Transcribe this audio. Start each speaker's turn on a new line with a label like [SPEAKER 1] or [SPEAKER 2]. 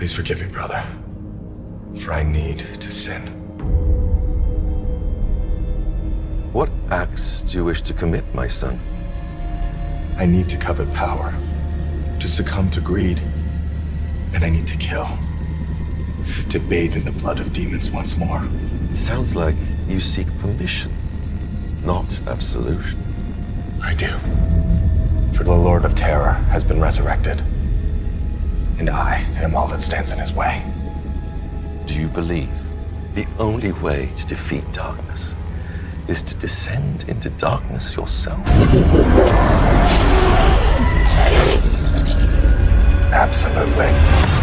[SPEAKER 1] Please forgive me, brother. For I need to sin.
[SPEAKER 2] What acts do you wish to commit, my son?
[SPEAKER 1] I need to covet power, to succumb to greed, and I need to kill. To bathe in the blood of demons once more.
[SPEAKER 2] Sounds like you seek permission, not absolution.
[SPEAKER 1] I do. For the Lord of Terror has been resurrected. And I am all that stands in his way.
[SPEAKER 2] Do you believe the only way to defeat darkness is to descend into darkness yourself?
[SPEAKER 1] Absolutely.